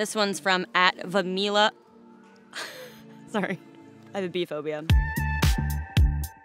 This one's from at Vamila. Sorry, I have a bee phobia.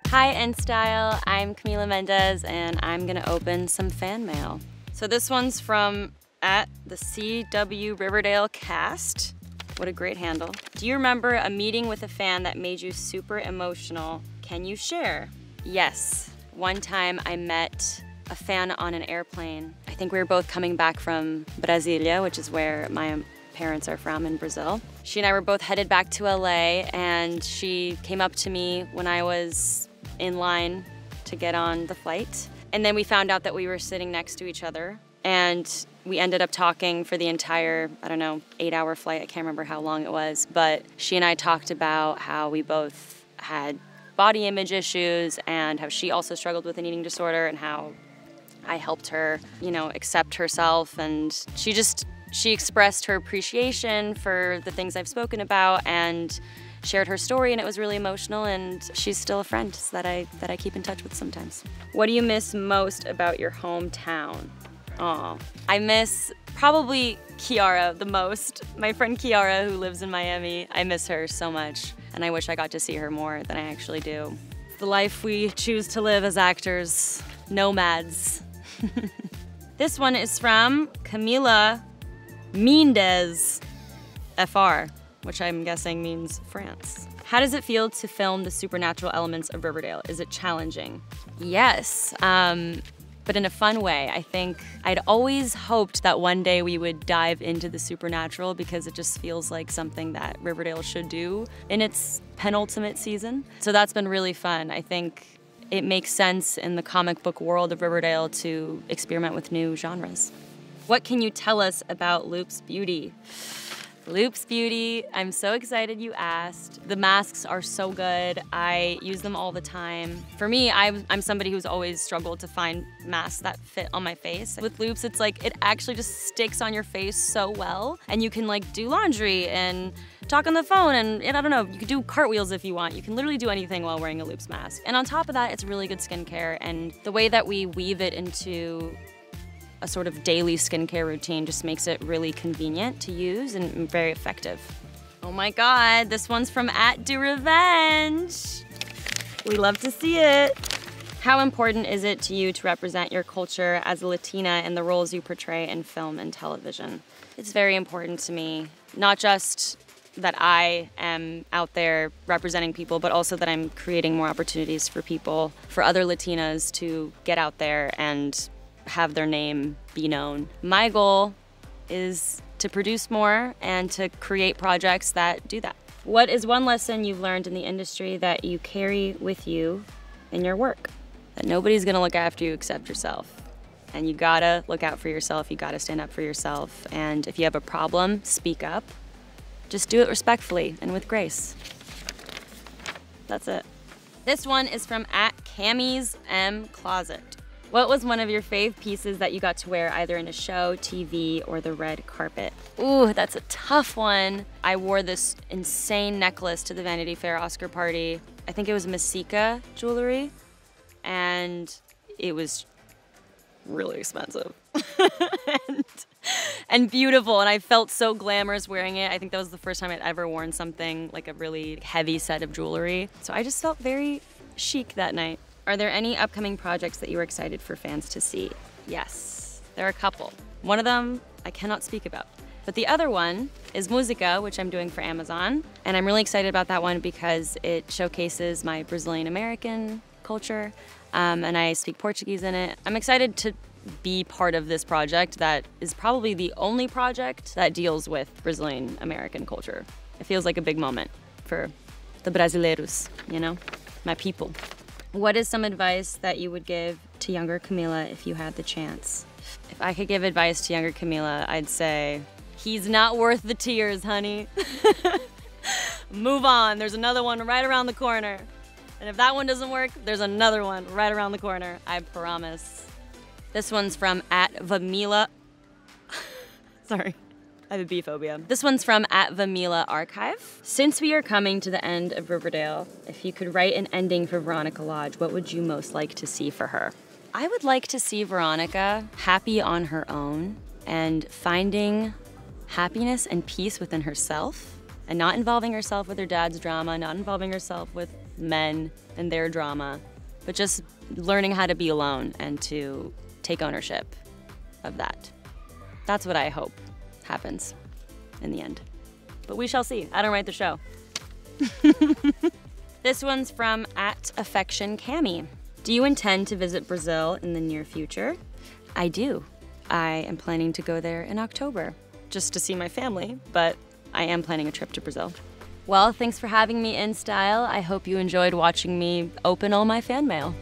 Hi, InStyle. I'm Camila Mendes, and I'm gonna open some fan mail. So this one's from at the CW Riverdale cast. What a great handle. Do you remember a meeting with a fan that made you super emotional? Can you share? Yes. One time I met a fan on an airplane. I think we were both coming back from Brasilia, which is where my parents are from in Brazil. She and I were both headed back to LA, and she came up to me when I was in line to get on the flight. And then we found out that we were sitting next to each other. And we ended up talking for the entire, I don't know, eight hour flight. I can't remember how long it was. But she and I talked about how we both had body image issues and how she also struggled with an eating disorder and how I helped her, you know, accept herself. And she just, she expressed her appreciation for the things I've spoken about and shared her story and it was really emotional and she's still a friend that I that I keep in touch with sometimes. What do you miss most about your hometown? Oh, I miss probably Kiara the most. My friend Kiara who lives in Miami. I miss her so much and I wish I got to see her more than I actually do. The life we choose to live as actors, nomads. this one is from Camila Mendes FR, which I'm guessing means France. How does it feel to film the supernatural elements of Riverdale? Is it challenging? Yes. Um, but in a fun way. I think I'd always hoped that one day we would dive into the supernatural because it just feels like something that Riverdale should do in its penultimate season. So that's been really fun. I think it makes sense in the comic book world of Riverdale to experiment with new genres. What can you tell us about Loop's Beauty? Loops Beauty, I'm so excited you asked. The masks are so good. I use them all the time. For me, I'm, I'm somebody who's always struggled to find masks that fit on my face. With Loops, it's like it actually just sticks on your face so well. And you can like do laundry and talk on the phone and, and I don't know, you can do cartwheels if you want. You can literally do anything while wearing a Loops mask. And on top of that, it's really good skincare and the way that we weave it into a sort of daily skincare routine just makes it really convenient to use and very effective. Oh my God, this one's from at Do Revenge. We love to see it. How important is it to you to represent your culture as a Latina in the roles you portray in film and television? It's very important to me, not just that I am out there representing people, but also that I'm creating more opportunities for people, for other Latinas to get out there and have their name be known. My goal is to produce more and to create projects that do that. What is one lesson you've learned in the industry that you carry with you in your work? That nobody's gonna look after you except yourself. And you gotta look out for yourself, you gotta stand up for yourself. And if you have a problem, speak up. Just do it respectfully and with grace. That's it. This one is from at Cammy's M Closet. What was one of your fave pieces that you got to wear either in a show, TV, or the red carpet? Ooh, that's a tough one. I wore this insane necklace to the Vanity Fair Oscar party. I think it was Messika jewelry, and it was really expensive. and, and beautiful, and I felt so glamorous wearing it. I think that was the first time I'd ever worn something like a really heavy set of jewelry. So I just felt very chic that night. Are there any upcoming projects that you are excited for fans to see? Yes, there are a couple. One of them I cannot speak about. But the other one is Musica, which I'm doing for Amazon. And I'm really excited about that one because it showcases my Brazilian American culture um, and I speak Portuguese in it. I'm excited to be part of this project that is probably the only project that deals with Brazilian American culture. It feels like a big moment for the Brasileiros, you know, my people. What is some advice that you would give to younger Camila if you had the chance? If I could give advice to younger Camila, I'd say, he's not worth the tears, honey. Move on, there's another one right around the corner. And if that one doesn't work, there's another one right around the corner, I promise. This one's from at Vamila. Sorry. I have a bee phobia. This one's from at Vamila Archive. Since we are coming to the end of Riverdale, if you could write an ending for Veronica Lodge, what would you most like to see for her? I would like to see Veronica happy on her own and finding happiness and peace within herself and not involving herself with her dad's drama, not involving herself with men and their drama, but just learning how to be alone and to take ownership of that. That's what I hope happens in the end. But we shall see. I don't write the show. this one's from at affection Cami. Do you intend to visit Brazil in the near future? I do. I am planning to go there in October just to see my family, but I am planning a trip to Brazil. Well, thanks for having me InStyle. I hope you enjoyed watching me open all my fan mail.